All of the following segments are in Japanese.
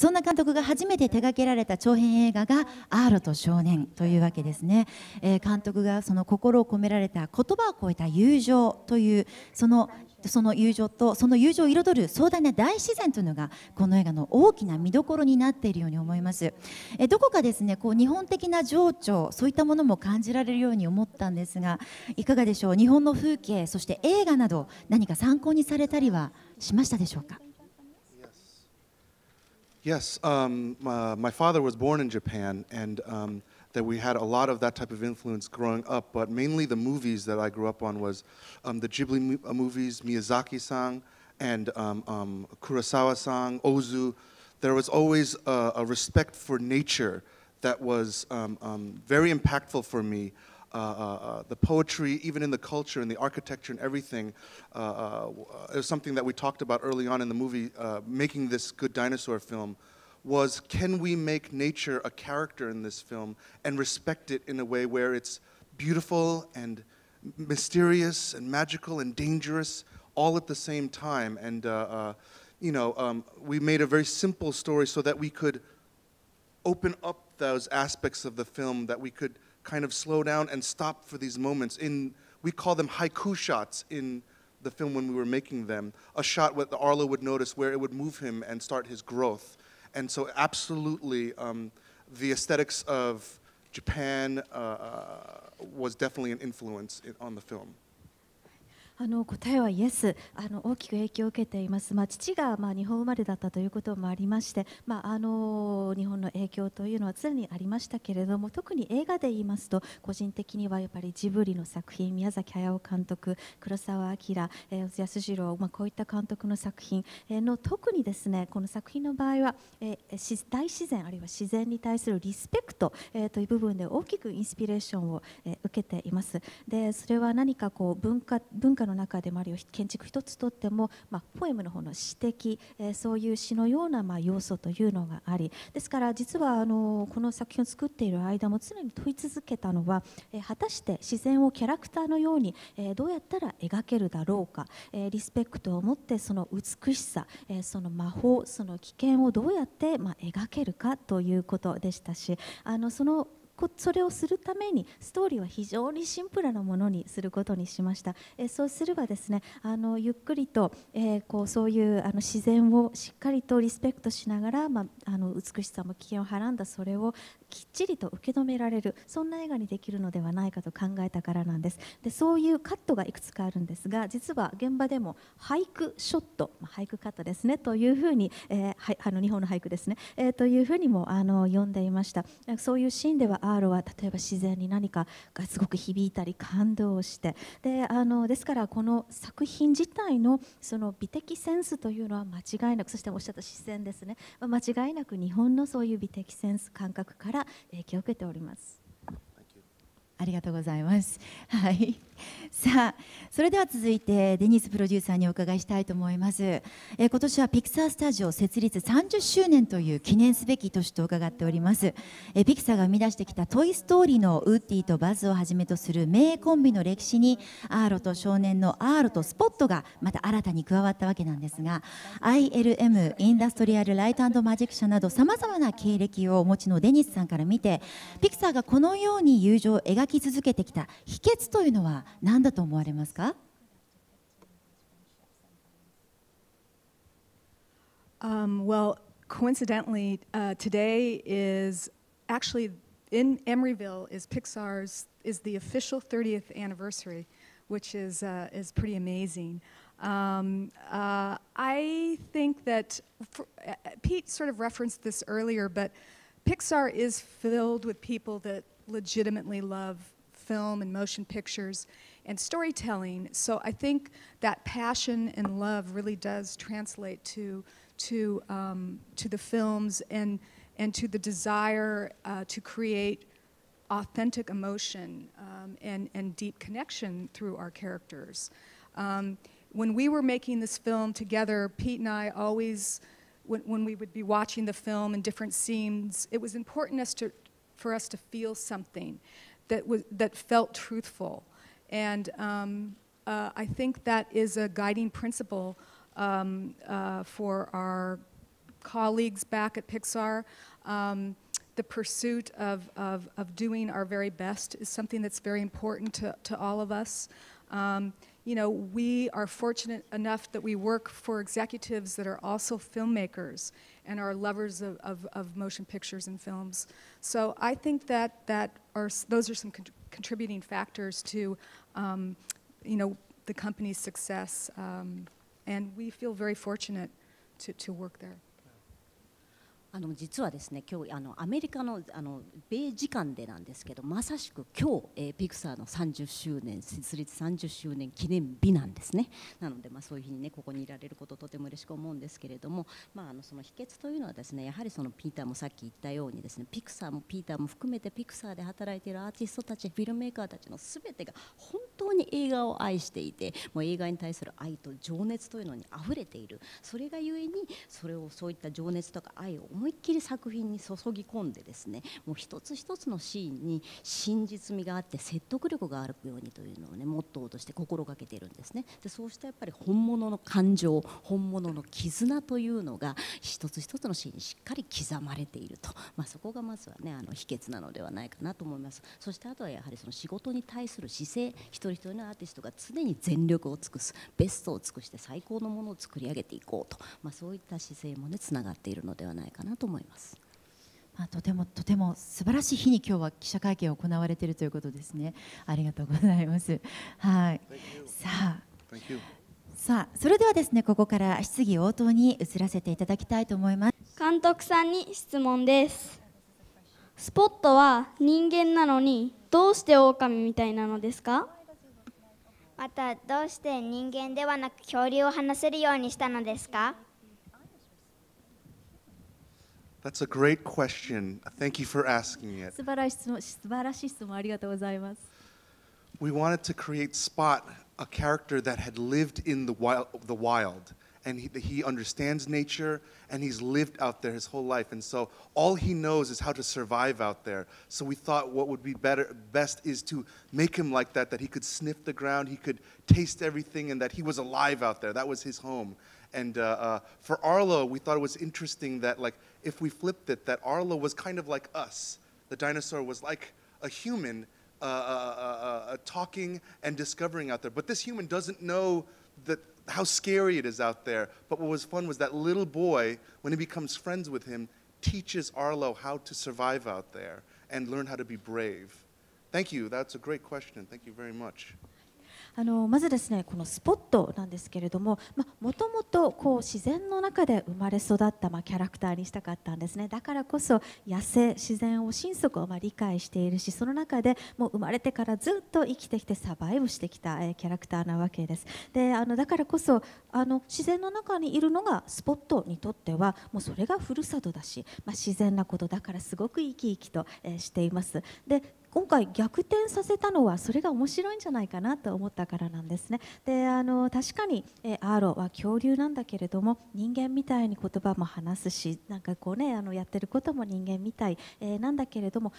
そんな監督が初めて手掛けられた長編映画が「アーロと少年」というわけですね、えー、監督がその心を込められた言葉を超えた友情というそのその友情とその友情を彩る壮大な大自然というのがこの映画の大きな見どころになっているように思います。えどこかですねこう日本的な情緒そういったものも感じられるように思ったんですがいかがでしょう？日本の風景そして映画など何か参考にされたりはしましたでしょうか？Yes, um, uh, my father was born in Japan, and um, that we had a lot of that type of influence growing up, but mainly the movies that I grew up on was um, the Ghibli uh, movies, Miyazaki-san and um, um, Kurosawa-san, Ozu. There was always a, a, respect for nature that was um, very impactful for me. Uh, uh, uh, the poetry, even in the culture and the architecture and everything, is something that we talked about early on in the movie, making this Good Dinosaur film was can we make nature a character in this film and respect it in a way where it's beautiful and mysterious and magical and dangerous all at the same time. And, uh, uh, you know, um, we made a very simple story so that we could open up those aspects of the film that we could kind of slow down and stop for these moments. In, we call them haiku shots in the film when we were making them. A shot that Arlo would notice where it would move him and start his growth. And so, absolutely, um, the aesthetics of Japan uh, uh, was definitely an influence on the film. あの答えはイエスあの大きく影響を受けています、まあ、父がまあ日本生まれだったということもありまして、まあ、あの日本の影響というのは常にありましたけれども特に映画で言いますと個人的にはやっぱりジブリの作品宮崎駿監督黒澤明、えー、安二郎、まあ、こういった監督の作品の特にですねこの作品の場合は、えー、大自然あるいは自然に対するリスペクト、えー、という部分で大きくインスピレーションを、えー、受けています。でそれは何かこう文化文化の中でもある建築一つとっても、まあ、ポエムの方の詩的、え、そういう詩のようなまあ要素というのがありですから実はあのこの作品を作っている間も常に問い続けたのは、え、果たして自然をキャラクターのように、え、どうやったら描けるだろうか、え、リスペクトを持ってその美しさ、え、その魔法その危険をどうやって、まあ、描けるかということでしたしあのそのそれをするためにストーリーは非常にシンプルなものにすることにしました、えそうすればですねあのゆっくりと、え、こうそういうあの自然をしっかりとリスペクトしながら、まあ、の美しさも危険をはらんだそれをきっちりと受け止められるそんな映画にできるのではないかと考えたからなんです。でそういうカットがいくつかあるんですが実は現場でも俳句ショット、俳句カットですねというふうに、えー、はあの日本の俳句ですね、えー、というふうにもあの読んでいました。そういうシーンではパーロは例えば自然に何かがすごく響いたり感動してであのですからこの作品自体のその美的センスというのは間違いなくそしておっしゃった視線ですね間違いなく日本のそういう美的センス感覚から影響を受けております。ありがとうございます。はい。さあ、それでは続いてデニスプロデューサーにお伺いしたいと思います。えー、今年はピクサースタジオ設立30周年という記念すべき年と伺っております。えー、ピクサーが生み出してきたトイストーリーのウッディとバズをはじめとする名コンビの歴史にアーロと少年のアーロとスポットがまた新たに加わったわけなんですが、ILM インダストリアルライトマジック社などさまざまな経歴をお持ちのデニスさんから見て、ピクサーがこのように友情を描き続けてきた秘訣というのは何だと思われますか Um, well, coincidentally, uh, today is actually in Emeryville is Pixar's is the official 30th anniversary, which is uh, is pretty amazing. Um, uh, I think that for, uh, Pete sort of referenced this earlier, but Pixar is filled with people that legitimately love film and motion pictures and storytelling. So I think that passion and love really does translate to to um, to the films and and to the desire uh, to create authentic emotion um, and and deep connection through our characters. Um, when we were making this film together, Pete and I always. When, when we would be watching the film and different scenes, it was important us to, for us to feel something that, was, that felt truthful. And um, uh, I think that is a guiding principle um, uh, for our colleagues back at Pixar. Um, the pursuit of, of, of doing our very best is something that's very important to, to all of us. Um, you know, we are fortunate enough that we work for executives that are also filmmakers and are lovers of, of, of motion pictures and films. So I think that, that are, those are some con- contributing factors to, um, you know, the company's success. Um, and we feel very fortunate to, to work there. あの実はですね今日あのアメリカのあの米時間でなんですけどまさしく今日、えーピクサーの30周年設立30周年記念日なんですね。なので、まあ、そういう日にねここにいられることとても嬉しく思うんですけれども、まあ、あのその秘訣というのはですねやはりそのピーターもさっき言ったようにですねピクサーもピーターも含めてピクサーで働いているアーティストたちフィルメーカーたちのすべてが本当に映画を愛していてもう映画に対する愛と情熱というのに溢れている。それがゆえにそれをそういった情熱とか愛を思思いっきり作品に注ぎ込んでですねもう一つ一つのシーンに真実味があって説得力があるようにというのをねモットーとして心がけているんですね。でそうしたやっぱり本物の感情本物の絆というのが一つ一つのシーンにしっかり刻まれていると、まあ、そこがまずはねあの秘訣なのではないかなと思います。そしてあとはやはりその仕事に対する姿勢一人一人のアーティストが常に全力を尽くすベストを尽くして最高のものを作り上げていこうと、まあ、そういった姿勢もねつながっているのではないかなと思います。まあ、とてもとても素晴らしい日に今日は記者会見を行われているということですね。ありがとうございます。はい。さあ。さあそれではですねここから質疑応答に移らせていただきたいと思います監督さんに質問ですスポットは人間なのにどうして狼みたいなのですか？またどうして人間ではなく恐竜を話せるようにしたのですか？That's a great question. Thank you for asking it. 素晴らしい質問素晴らしい質問ありがとうございます We wanted to create Spot, a character that had lived in the wild, the wild. And he, he understands nature and he's lived out there his whole life. And so all he knows is how to survive out there. So we thought what would be better, best is to make him like that, that he could sniff the ground, he could taste everything, and that he was alive out there. That was his home. and uh, uh, for Arlo, we thought it was interesting that, like, if we flipped it, that Arlo was kind of like us. The dinosaur was like a human uh, uh, uh, uh, talking and discovering out there. But this human doesn't know that how scary it is out there. But what was fun was that little boy, when he becomes friends with him, teaches Arlo how to survive out there and learn how to be brave. Thank you. That's a great question. Thank you very much. あのまずですねこのスポットなんですけれどももともと自然の中で生まれ育った、まあ、キャラクターにしたかったんですね。だからこそ野生自然を心底、まあ、理解しているしその中でもう生まれてからずっと生きてきてサバイブしてきた、えーキャラクターなわけです。であのだからこそあの自然の中にいるのがスポットにとってはもうそれがふるさとだし、まあ、自然なことだからすごく生き生きと、えーしています。で今回逆転させたのはそれが面白いんじゃないかなと思ったからなんですね。であの確かに、えアーロは恐竜なんだけれども人間みたいに言葉も話すしなんかこうねあのやってることも人間みたい、えなんだけれども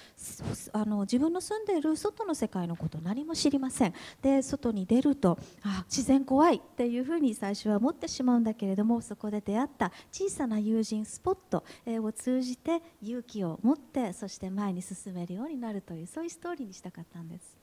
あの自分の住んでいる外の世界のこと何も知りません。で外に出るとあ自然怖いっていうふうに最初は思ってしまうんだけれどもそこで出会った小さな友人スポット、えを通じて勇気を持ってそして前に進めるようになるというそういうストーリーにしたかったんです。